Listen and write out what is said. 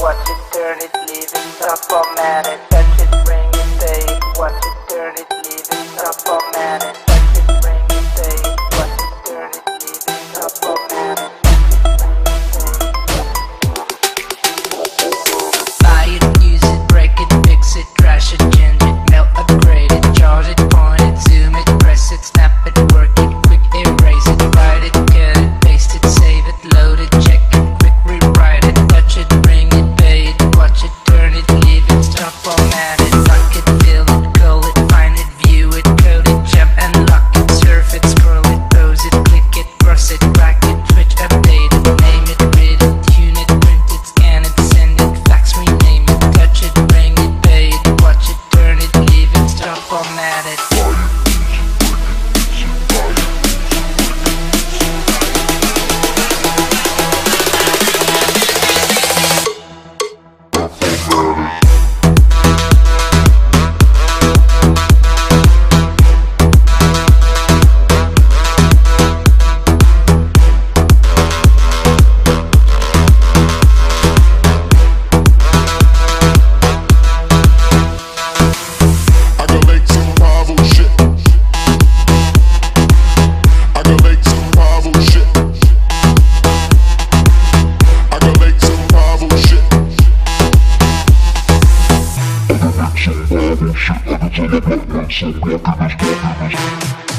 watch it, turn it, leave it, stop, comment Every shit, I'm every time I'm one, so I'm a this, talking.